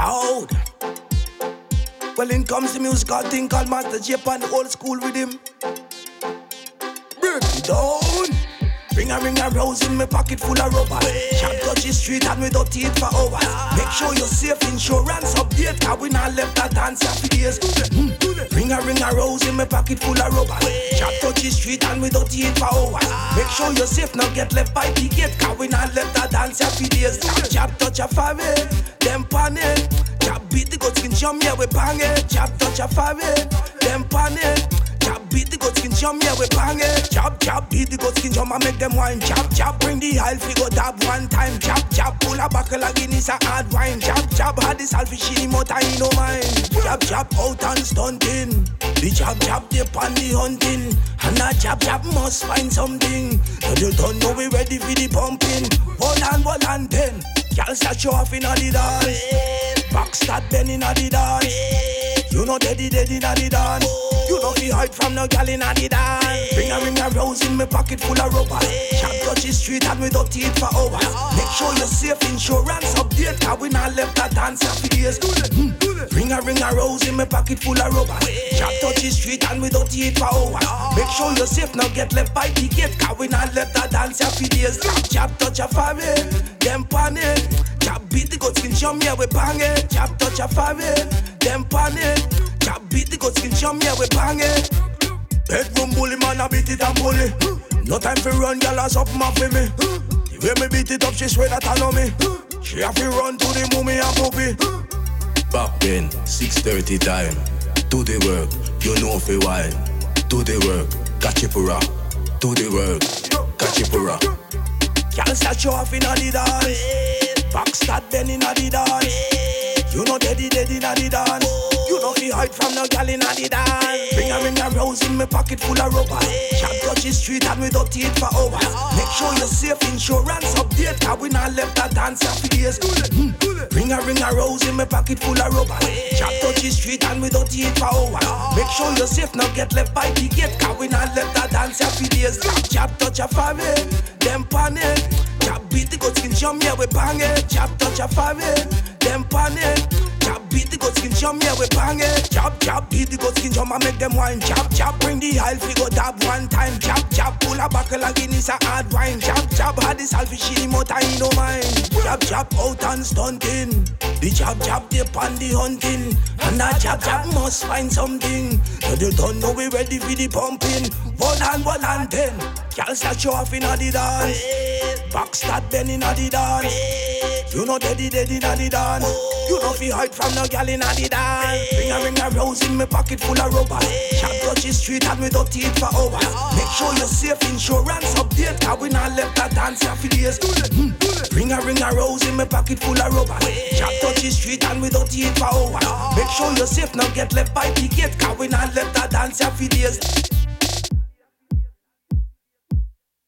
loud. Well, in comes the musical thing called Master Japan, old school with him. Break it down. Ring a ring a rose in my pocket full of rubber. Shot touch the street and we eat for hours. Make sure you're safe, insurance update. Cause we not left that dance for days. Mm. Ring a rose in my pocket full of rubber. Chop touch the street and we don't eat for hours. Make sure you're safe, not get left by the gate. Cause we not left that dance for days. Chop touch a family, them panic. Chop beat the goat skin jump, yeah we bang it. Chop touch a family, them panic. Beat the goat skin jump, yeah we bang it. Chop chop beat the goat skin jump and make them wine. Chop chop bring the aisle fi go dab one time. Chop chop pull a buckle like Guinness a hard wine. Chop chop had the selfish she motor in no mind. Chop chop out and stunting. The chop chop dip on the hunting. And a chop chop must find something. And you don't know we ready for the pumping. One and one and ten. Girl start show off in the dance. Back start bending a the dance. You know daddy daddy in the dance. You know fi hide from no gal in the dance. Bring a ring a rose in my pocket full of rubber. Chop touch the street and don't eat for hours. Make sure you're safe, insurance update. Cause we not left that dance for days. Mm. Bring a ring a rose in my pocket full of rubber. Chop touch the street and don't eat for hours. Make sure you're safe, now get left by the gate. Cause we not left that dance for. Chop chop touch a family, them panic. Chop beat the goat skin jump, yeah we bang it. Chop touch a family, them panic. Chop beat the goat skin jump, yeah we bang it. Bedroom bully man, I beat it and bully. No time for run, girl, ass up my for me. The way me beat it up, she swear that I know me. She have to run to the mummy and puppy. Back then, 6.30 time. Do the work, you know fi wine. Do the work, gachipura. Do the work, gachipura. Girl start show off inna the dance. Back start bend inna the dance. You know daddy daddy inna the dance. You know fi hide from no gal inna the dance. Bring a ring a rose in my pocket full of rubber. Chop touch the street and we don't eat for hours. Make sure you're safe, insurance update. Cause we not left that dance for. Mm. Bring a ring a rose in my pocket full of rubber. Chop touch the street and we don't eat for hours. Make sure you're safe, not get left by the gate. Cause we not left that dance for. Chop chop touch a family, them panic. Chop beat the goat skin jump, yeah we bang it. Chop touch a family, them panic. Chop beat the goat skin jump, yeah we bang it. Chop chop beat the goat skin jump and make them wine. Chop chop bring the aisle go dab one time. Chop chop pull a buckle like Guinness a hard wine. Chop chop had the selfish she motor in no mind. Chop chop out and stunting. The chop chop dip on the hunting. And that chop chop must find something. And you don't know we ready for the pumping. One and one and ten. Girl start show off inna the dance. Back start bend inna the dance. You know daddy daddy inna the dance. You know fi hide from no gal inna the dance. Bring a ring a rose in my pocket full of rubber. Chop touch the street and we don't for hours. Make sure you're safe, insurance update. Cause we not left that dance for days. Mm. Bring a ring a rose in my pocket full of rubber. Chop touch the street and we don't for hours. Make sure you're safe, not get left by the gate. Cause we not left that dance for days.